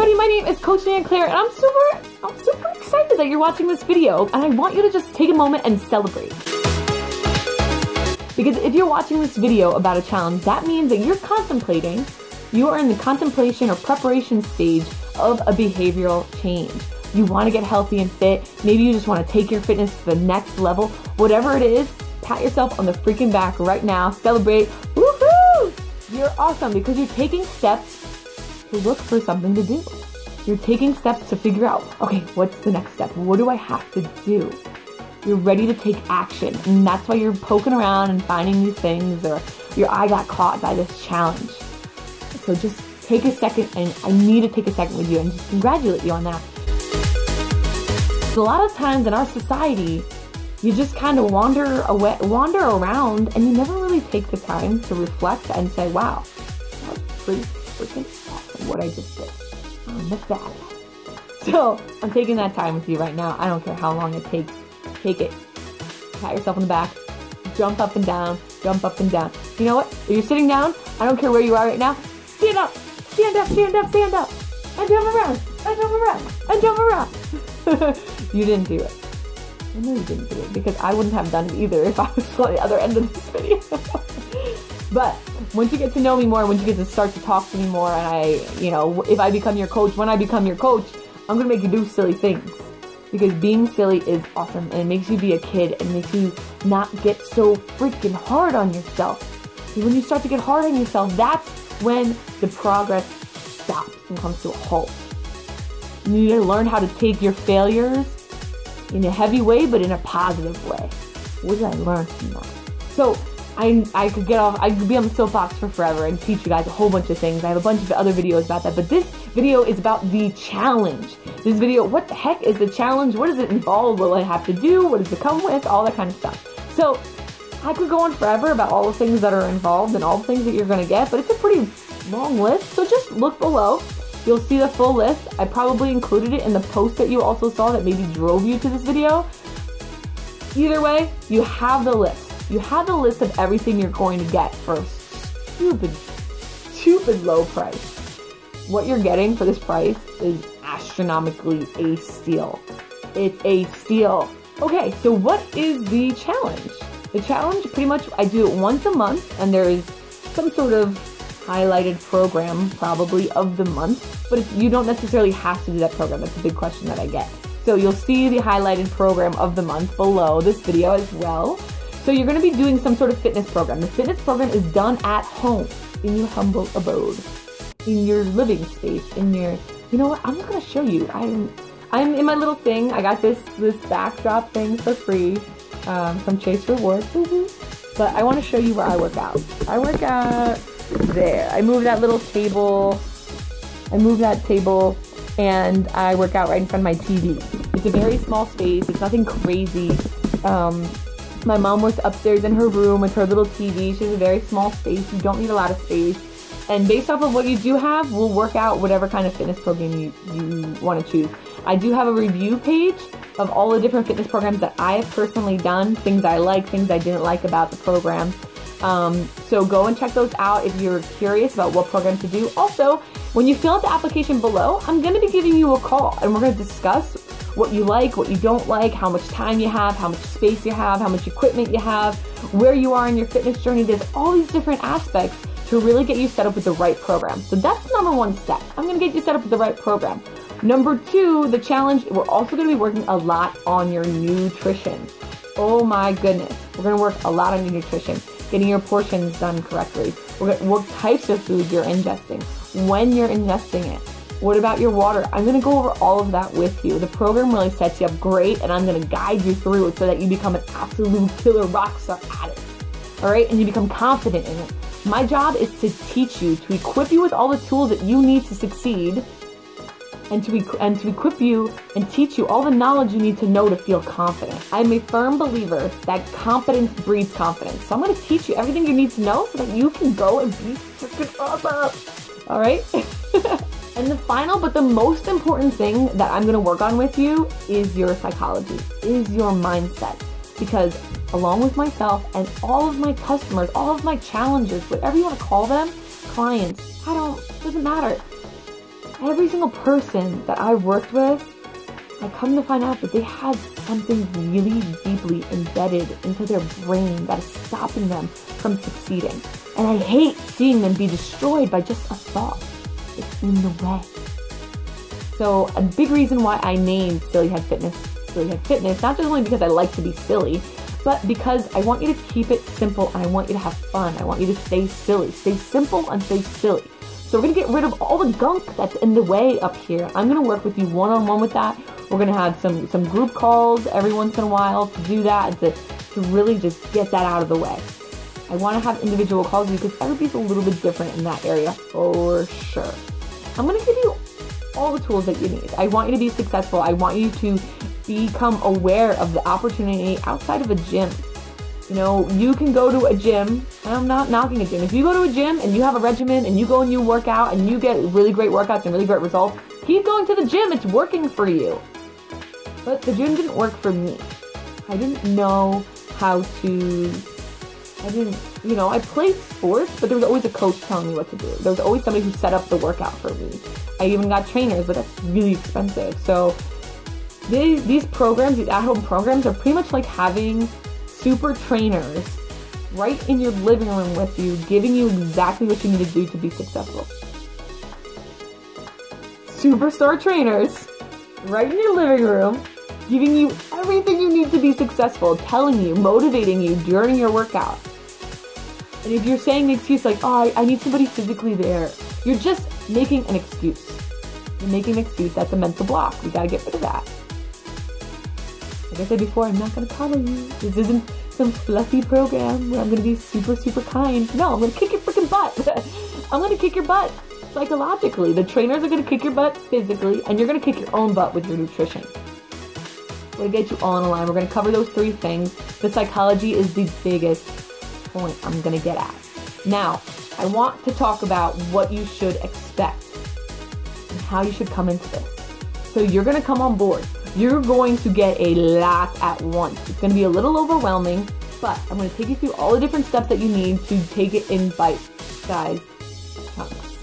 everybody, my name is Coach LeeAnn Claire and I'm super, I'm super excited that you're watching this video and I want you to just take a moment and celebrate. Because if you're watching this video about a challenge, that means that you're contemplating, you are in the contemplation or preparation stage of a behavioral change. You want to get healthy and fit, maybe you just want to take your fitness to the next level, whatever it is, pat yourself on the freaking back right now, celebrate, woohoo! You're awesome because you're taking steps to look for something to do. You're taking steps to figure out, okay, what's the next step? What do I have to do? You're ready to take action. And that's why you're poking around and finding new things or your eye got caught by this challenge. So just take a second and I need to take a second with you and just congratulate you on that. So a lot of times in our society, you just kind of wander away, wander around and you never really take the time to reflect and say, wow, pretty freaking what I just did. I'm. So I'm taking that time with you right now. I don't care how long it takes. Take it. Pat yourself on the back. Jump up and down. Jump up and down. You know what? If you're sitting down, I don't care where you are right now. Stand up. Stand up. Stand up. Stand up. And jump around. And jump around. And jump around. you didn't do it. I know you didn't do it because I wouldn't have done it either if I was on the other end of this video. but once you get to know me more, once you get to start to talk to me more, and I, you know, if I become your coach, when I become your coach, I'm gonna make you do silly things. Because being silly is awesome and it makes you be a kid and makes you not get so freaking hard on yourself. And when you start to get hard on yourself, that's when the progress stops and comes to a halt. You need to learn how to take your failures in a heavy way, but in a positive way. What did I learn from that? So I, I could get off, I could be on the soapbox for forever and teach you guys a whole bunch of things. I have a bunch of other videos about that, but this video is about the challenge. This video, what the heck is the challenge? What does it involve? What do I have to do? What does it come with? All that kind of stuff. So I could go on forever about all the things that are involved and all the things that you're to get, but it's a pretty long list. So just look below. You'll see the full list. I probably included it in the post that you also saw that maybe drove you to this video. Either way, you have the list. You have a list of everything you're going to get for a stupid, stupid low price. What you're getting for this price is astronomically a steal. It's a steal. Okay, so what is the challenge? The challenge, pretty much, I do it once a month, and there's some sort of highlighted program, probably of the month, but you don't necessarily have to do that program. That's a big question that I get. So you'll see the highlighted program of the month below this video as well. So you're going to be doing some sort of fitness program. The fitness program is done at home, in your humble abode, in your living space, in your, you know what, I'm just going to show you. I'm, I'm in my little thing. I got this, this backdrop thing for free um, from Chase Rewards. But I want to show you where I work out. I work out there. I move that little table. I move that table and I work out right in front of my TV. It's a very small space. It's nothing crazy. Um, my mom was upstairs in her room with her little TV. She has a very small space. You don't need a lot of space. And based off of what you do have, we'll work out whatever kind of fitness program you, you want to choose. I do have a review page of all the different fitness programs that I have personally done, things I like, things I didn't like about the program. Um, so go and check those out if you're curious about what program to do. Also, when you fill out the application below, I'm going to be giving you a call and we're going to discuss what you like, what you don't like, how much time you have, how much space you have, how much equipment you have, where you are in your fitness journey. There's all these different aspects to really get you set up with the right program. So that's number one step. I'm gonna get you set up with the right program. Number two, the challenge, we're also gonna be working a lot on your nutrition. Oh my goodness. We're gonna work a lot on your nutrition, getting your portions done correctly. What types of food you're ingesting, when you're ingesting it, what about your water? I'm to go over all of that with you. The program really sets you up great, and I'm to guide you through it so that you become an absolute killer rock star at it. All right, and you become confident in it. My job is to teach you, to equip you with all the tools that you need to succeed, and to, and to equip you and teach you all the knowledge you need to know to feel confident. I'm a firm believer that competence breeds confidence. So I'm going to teach you everything you need to know so that you can go and be freaking awesome. All right? And the final but the most important thing that I'm gonna work on with you is your psychology, is your mindset. Because along with myself and all of my customers, all of my challenges, whatever you wanna call them, clients, I don't, doesn't matter. every single person that I've worked with, I come to find out that they have something really deeply embedded into their brain that is stopping them from succeeding. And I hate seeing them be destroyed by just a thought. It's in the way. So a big reason why I named Silly Head Fitness Silly Head Fitness, not just only because I like to be silly, but because I want you to keep it simple and I want you to have fun. I want you to stay silly. Stay simple and stay silly. So we're gonna get rid of all the gunk that's in the way up here. I'm gonna work with you one-on-one with that. We're gonna have some, some group calls every once in a while to do that, to, to really just get that out of the way. I wanna have individual calls because everybody's a little bit different in that area, for sure. I'm gonna give you all the tools that you need. I want you to be successful. I want you to become aware of the opportunity outside of a gym. You know, you can go to a gym. I'm not knocking a gym. If you go to a gym and you have a regimen and you go and you work out and you get really great workouts and really great results, keep going to the gym. It's working for you. But the gym didn't work for me. I didn't know how to. I didn't, you know, I played sports, but there was always a coach telling me what to do. There was always somebody who set up the workout for me. I even got trainers, but that's really expensive. So these, these programs, these at-home programs, are pretty much like having super trainers right in your living room with you, giving you exactly what you need to do to be successful. Superstar trainers right in your living room, giving you everything you need to be successful, telling you, motivating you during your workout. And if you're saying the excuse like, oh, I, I need somebody physically there, you're just making an excuse. You're making an excuse. That's a mental block. We gotta get rid of that. Like I said before, I'm not gonna coddle you. This isn't some fluffy program where I'm gonna be super, super kind. No, I'm gonna kick your freaking butt. I'm gonna kick your butt psychologically. The trainers are gonna kick your butt physically, and you're gonna kick your own butt with your nutrition. We're gonna get you all in a line. We're gonna cover those three things. The psychology is the biggest point I'm gonna get at. Now, I want to talk about what you should expect and how you should come into this. So you're gonna come on board you're going to get a lot at once. It's going to be a little overwhelming, but I'm going to take you through all the different steps that you need to take it in bite guys, chunks.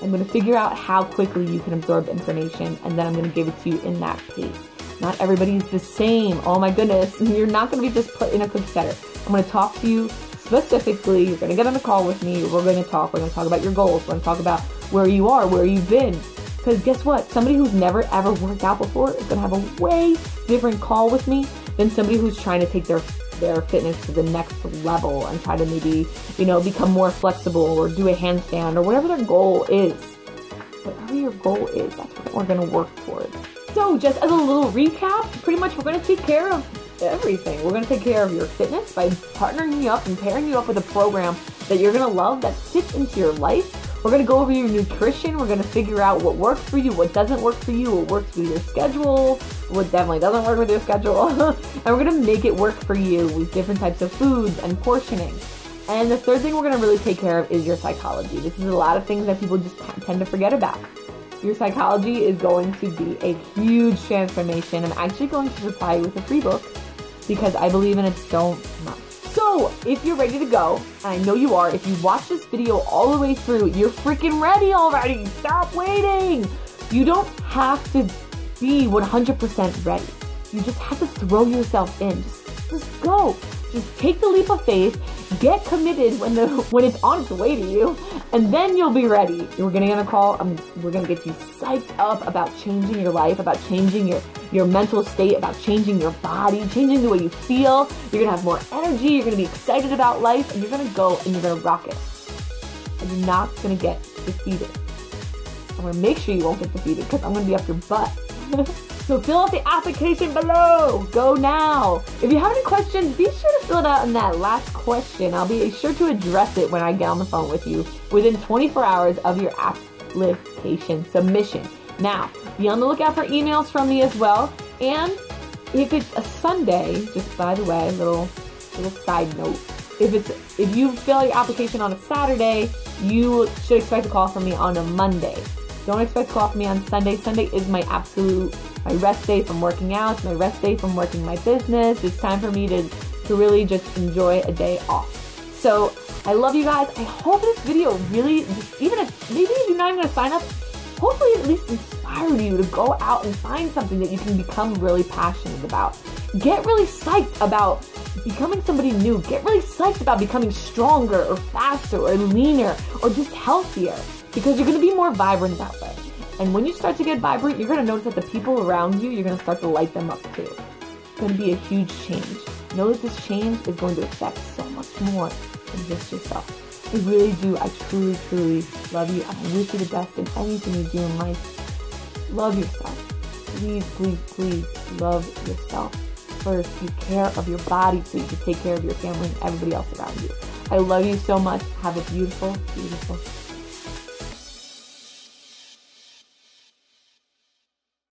I'm going to figure out how quickly you can absorb information, and then I'm going to give it to you in that pace. Not everybody's the same. Oh my goodness. You're not going to be just put in a cookie cutter. I'm going to talk to you specifically. You're going to get on a call with me. We're going to talk. We're going to talk about your goals. We're going to talk about where you are, where you've been, because guess what? Somebody who's never ever worked out before is gonna have a way different call with me than somebody who's trying to take their their fitness to the next level and try to maybe, you know, become more flexible or do a handstand or whatever their goal is. Whatever your goal is, that's what we're gonna work towards. So just as a little recap, pretty much we're gonna take care of everything. We're gonna take care of your fitness by partnering you up and pairing you up with a program that you're gonna love that fits into your life we're gonna go over your nutrition. We're gonna figure out what works for you, what doesn't work for you, what works with your schedule, what definitely doesn't work with your schedule. and we're gonna make it work for you with different types of foods and portioning. And the third thing we're gonna really take care of is your psychology. This is a lot of things that people just tend to forget about. Your psychology is going to be a huge transformation. I'm actually going to supply you with a free book because I believe in it so much. So, if you're ready to go, I know you are, if you watch this video all the way through, you're freaking ready already. Stop waiting. You don't have to be 100% ready. You just have to throw yourself in. Just, just go. Just take the leap of faith, get committed when the when it's on its way to you, and then you'll be ready. We're gonna get a call. Um, we're gonna get you psyched up about changing your life, about changing your your mental state, about changing your body, changing the way you feel. You're gonna have more energy. You're gonna be excited about life, and you're gonna go and you're gonna rock it. And you're not gonna get defeated. I'm gonna make sure you won't get defeated because I'm gonna be up your butt. So fill out the application below. Go now. If you have any questions, be sure to fill it out in that last question. I'll be sure to address it when I get on the phone with you within 24 hours of your application submission. Now, be on the lookout for emails from me as well. And if it's a Sunday, just by the way, little little side note. If it's if you fill out your application on a Saturday, you should expect a call from me on a Monday. Don't expect a call from me on Sunday. Sunday is my absolute my rest day from working out, my rest day from working my business. It's time for me to, to really just enjoy a day off. So I love you guys. I hope this video really, even if maybe if you're not even gonna sign up, hopefully at least inspired you to go out and find something that you can become really passionate about. Get really psyched about becoming somebody new. Get really psyched about becoming stronger or faster or leaner or just healthier because you're going to be more vibrant that way. And when you start to get vibrant, you're going to notice that the people around you, you're going to start to light them up too. It's going to be a huge change. Know that this change is going to affect so much more than just yourself. I really do. I truly, truly love you. I wish you the best in anything you do in life. Love yourself. Please, please, please love yourself first. Take care of your body so you can take care of your family and everybody else around you. I love you so much. Have a beautiful, beautiful